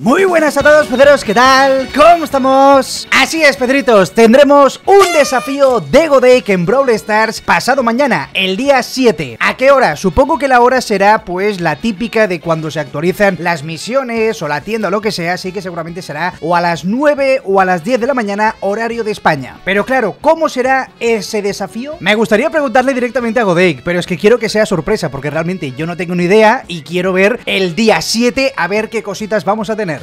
Muy buenas a todos, Pedreros, ¿qué tal? ¿Cómo estamos? Así es, Pedritos, tendremos un desafío de Godake en Brawl Stars pasado mañana, el día 7. ¿A qué hora? Supongo que la hora será, pues, la típica de cuando se actualizan las misiones o la tienda o lo que sea, así que seguramente será o a las 9 o a las 10 de la mañana, horario de España. Pero claro, ¿cómo será ese desafío? Me gustaría preguntarle directamente a Godake, pero es que quiero que sea sorpresa, porque realmente yo no tengo ni idea y quiero ver el día 7 a ver qué cositas vamos a tener tener.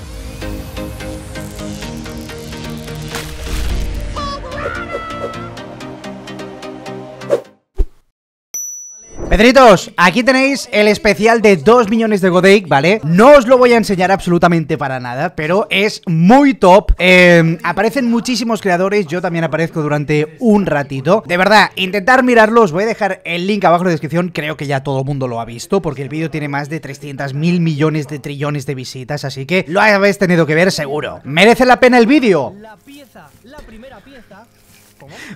Pedritos, aquí tenéis el especial de 2 millones de Godake, ¿vale? No os lo voy a enseñar absolutamente para nada, pero es muy top. Eh, aparecen muchísimos creadores, yo también aparezco durante un ratito. De verdad, intentar mirarlo, os voy a dejar el link abajo en la descripción, creo que ya todo el mundo lo ha visto, porque el vídeo tiene más de 300 mil millones de trillones de visitas, así que lo habéis tenido que ver seguro. ¿Merece la pena el vídeo? La pieza, la primera pieza...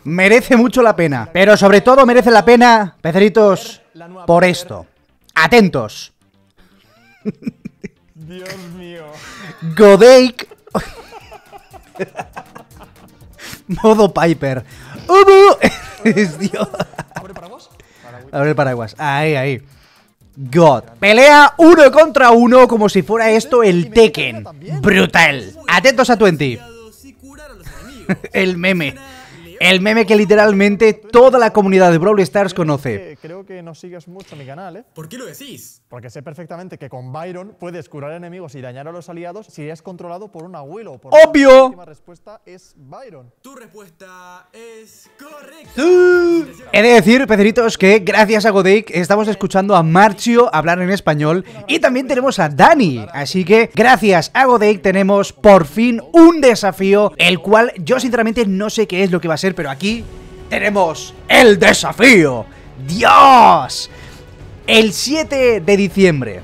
Merece mucho la pena, pero sobre todo merece la pena, Pedritos, por esto. Atentos. Dios mío. Godake. Modo Piper. Es Dios. ¿Abre paraguas? Abre el paraguas. Ahí, ahí. God. Pelea uno contra uno como si fuera esto el Tekken. Brutal. Atentos a 20. el meme. El meme que literalmente toda la comunidad de Brawl Stars conoce. Creo que no sigues mucho mi canal, ¿eh? ¿Por qué lo decís? Porque sé perfectamente que con Byron puedes curar enemigos y dañar a los aliados si es controlado por un abuelo. Por ¡Obvio! La última respuesta es Byron. Tu respuesta es correcta. He de decir, peceritos, que gracias a Godake estamos escuchando a Marcio hablar en español y también tenemos a Dani. Así que gracias a Godake tenemos por fin un desafío, el cual yo sinceramente no sé qué es lo que va a ser pero aquí tenemos el desafío. ¡Dios! El 7 de diciembre.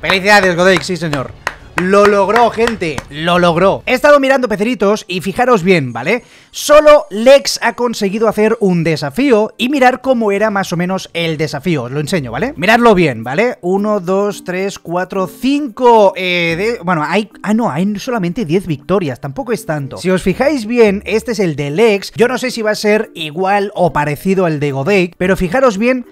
Felicidades, Godek, sí señor. Lo logró, gente, lo logró He estado mirando peceritos y fijaros bien, ¿vale? Solo Lex ha conseguido hacer un desafío y mirar cómo era más o menos el desafío Os lo enseño, ¿vale? Miradlo bien, ¿vale? 1, 2, 3, 4, 5 Bueno, hay... Ah, no, hay solamente 10 victorias, tampoco es tanto Si os fijáis bien, este es el de Lex Yo no sé si va a ser igual o parecido al de Godake Pero fijaros bien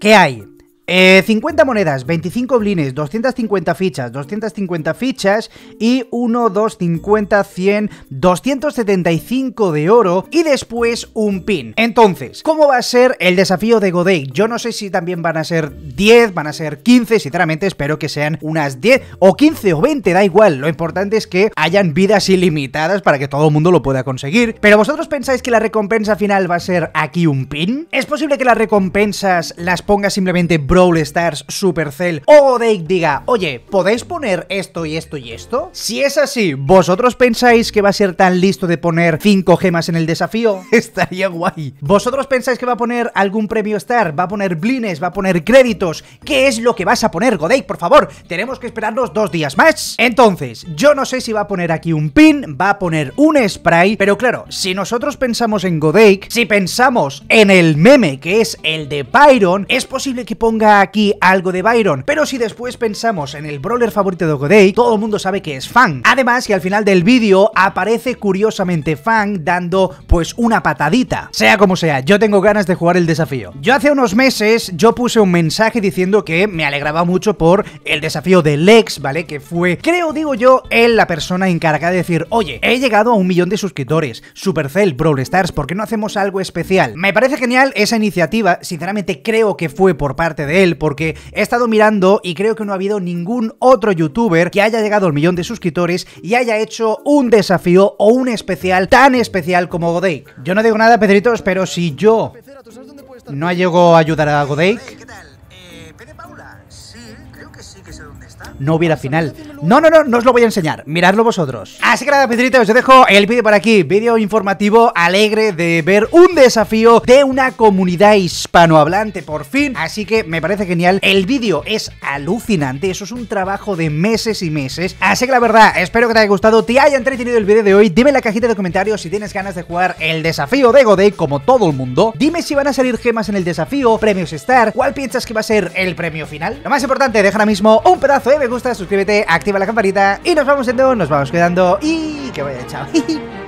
¿Qué hay? Eh, 50 monedas, 25 blines, 250 fichas, 250 fichas y 1, 2, 50, 100, 275 de oro y después un pin. Entonces, ¿cómo va a ser el desafío de Godake? Yo no sé si también van a ser 10, van a ser 15, sinceramente espero que sean unas 10 o 15 o 20, da igual. Lo importante es que hayan vidas ilimitadas para que todo el mundo lo pueda conseguir. Pero vosotros pensáis que la recompensa final va a ser aquí un pin? ¿Es posible que las recompensas las ponga simplemente Brawl Stars, Supercell o Godake diga, oye, ¿podéis poner esto y esto y esto? Si es así, ¿vosotros pensáis que va a ser tan listo de poner 5 gemas en el desafío? Estaría guay. ¿Vosotros pensáis que va a poner algún premio Star? ¿Va a poner blines? ¿Va a poner créditos? ¿Qué es lo que vas a poner, Godake? Por favor, tenemos que esperarnos dos días más. Entonces, yo no sé si va a poner aquí un pin, va a poner un spray, pero claro, si nosotros pensamos en Godake, si pensamos en el meme que es el de Byron, es posible que ponga aquí algo de Byron, pero si después pensamos en el brawler favorito de Godei, todo el mundo sabe que es Fang. Además, que al final del vídeo aparece curiosamente Fang dando pues una patadita. Sea como sea, yo tengo ganas de jugar el desafío. Yo hace unos meses yo puse un mensaje diciendo que me alegraba mucho por el desafío de Lex, ¿vale? Que fue, creo digo yo, él la persona encargada de decir, oye, he llegado a un millón de suscriptores, Supercell, Brawl Stars, ¿por qué no hacemos algo especial? Me parece genial esa iniciativa, sinceramente creo que fue por parte de él, porque he estado mirando y creo que no ha habido ningún otro youtuber que haya llegado al millón de suscriptores y haya hecho un desafío o un especial tan especial como Godake. Yo no digo nada, Pedritos, pero si yo no llego a ayudar a Godake no hubiera final. No, no, no, no os lo voy a enseñar. Miradlo vosotros. Así que nada, Pedritos, os dejo el vídeo por aquí. Vídeo informativo alegre de ver un desafío de una comunidad hispanohablante por fin. Así que me parece genial. El vídeo es alucinante. Eso es un trabajo de meses y meses. Así que la verdad, espero que te haya gustado, te haya entretenido el vídeo de hoy. Dime en la cajita de comentarios si tienes ganas de jugar el desafío de Godey como todo el mundo. Dime si van a salir gemas en el desafío, premios Star. ¿Cuál piensas que va a ser el premio final? Lo más importante, deja ahora mismo un pedazo de me gusta, suscríbete, activa la campanita y nos vamos yendo, nos vamos quedando y que vaya chao.